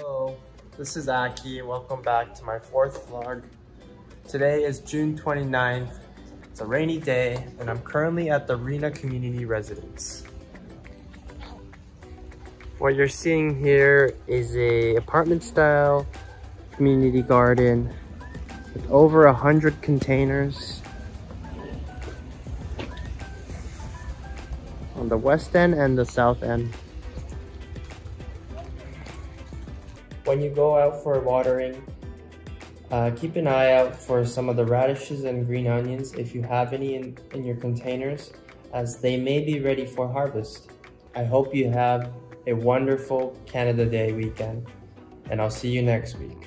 Hello, this is Aki. Welcome back to my fourth vlog. Today is June 29th. It's a rainy day and I'm currently at the Reena Community Residence. What you're seeing here is a apartment style community garden with over a hundred containers on the west end and the south end. When you go out for watering, uh, keep an eye out for some of the radishes and green onions if you have any in, in your containers as they may be ready for harvest. I hope you have a wonderful Canada Day weekend and I'll see you next week.